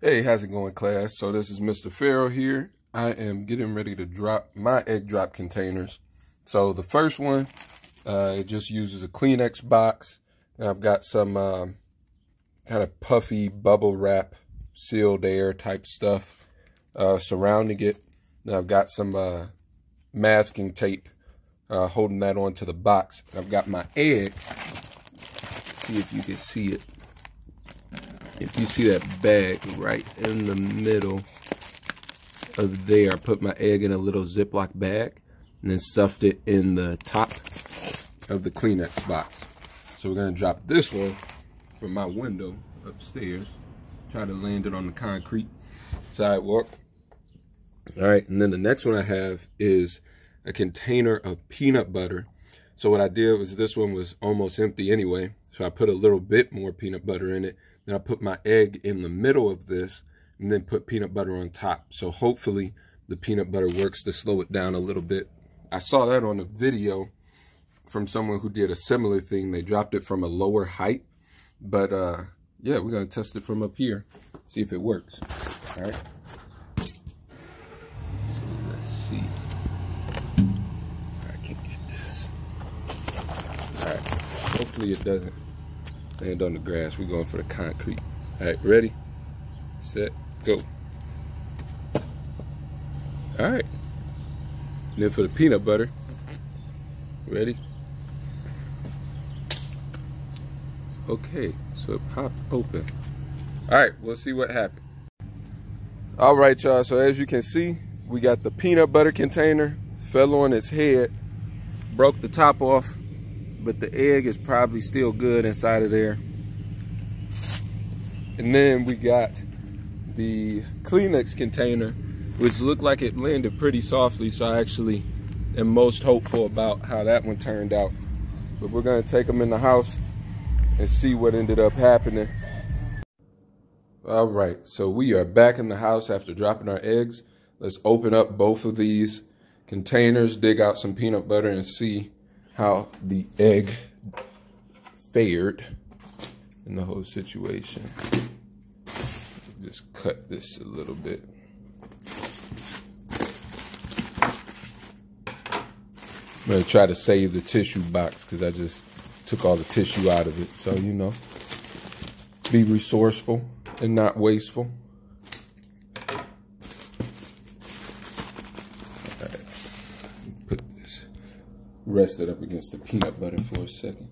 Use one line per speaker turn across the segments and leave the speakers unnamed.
Hey, how's it going, class? So this is Mr. Farrow here. I am getting ready to drop my egg drop containers. So the first one, uh, it just uses a Kleenex box. And I've got some uh, kind of puffy bubble wrap, sealed air type stuff uh, surrounding it. And I've got some uh, masking tape uh, holding that onto the box. I've got my egg. see if you can see it if you see that bag right in the middle of there, I put my egg in a little Ziploc bag and then stuffed it in the top of the Kleenex box. So we're gonna drop this one from my window upstairs. Try to land it on the concrete sidewalk. All right, and then the next one I have is a container of peanut butter. So what I did was this one was almost empty anyway. So I put a little bit more peanut butter in it then I put my egg in the middle of this and then put peanut butter on top. So hopefully the peanut butter works to slow it down a little bit. I saw that on a video from someone who did a similar thing. They dropped it from a lower height. But uh, yeah, we're going to test it from up here. See if it works. All right. let's see. I can get this. All right. Hopefully it doesn't. Land on the grass. We're going for the concrete. All right, ready, set, go. All right. And then for the peanut butter. Ready? Okay, so it popped open. All right, we'll see what happened. All right, y'all, so as you can see, we got the peanut butter container, fell on its head, broke the top off, but the egg is probably still good inside of there. And then we got the Kleenex container, which looked like it landed pretty softly, so I actually am most hopeful about how that one turned out. But we're gonna take them in the house and see what ended up happening. All right, so we are back in the house after dropping our eggs. Let's open up both of these containers, dig out some peanut butter and see how the egg fared in the whole situation. Just cut this a little bit. I'm gonna try to save the tissue box because I just took all the tissue out of it. So, you know, be resourceful and not wasteful. Rest it up against the peanut butter for a second.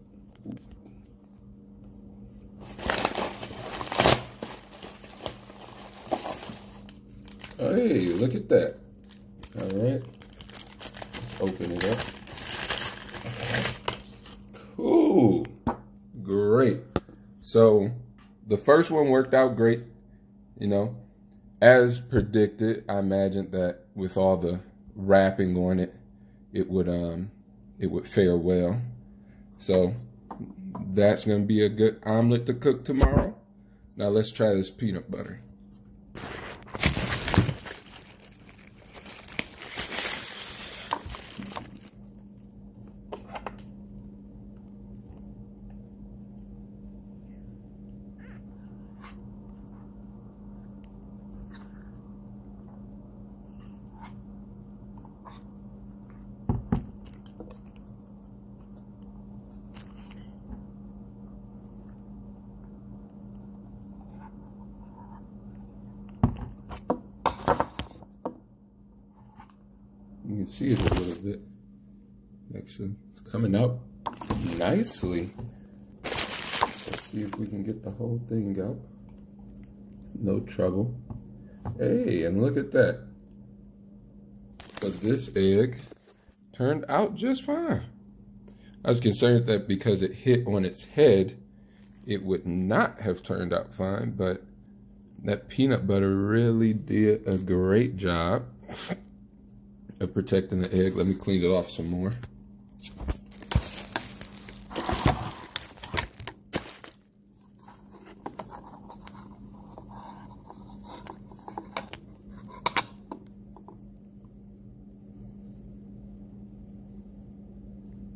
Hey, look at that. All right. Let's open it up. Cool. Great. So the first one worked out great. You know, as predicted, I imagined that with all the wrapping on it, it would um it would fare well. So that's going to be a good omelet to cook tomorrow. Now let's try this peanut butter. Can see it a little bit. Actually, it's coming out nicely. Let's see if we can get the whole thing out. No trouble. Hey, and look at that. But this egg turned out just fine. I was concerned that because it hit on its head, it would not have turned out fine, but that peanut butter really did a great job of protecting the egg. Let me clean it off some more.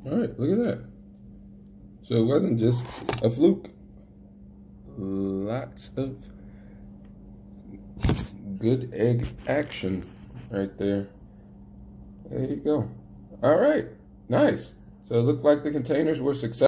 All right, look at that. So it wasn't just a fluke. Lots of good egg action right there. There you go. All right, nice. So it looked like the containers were successful.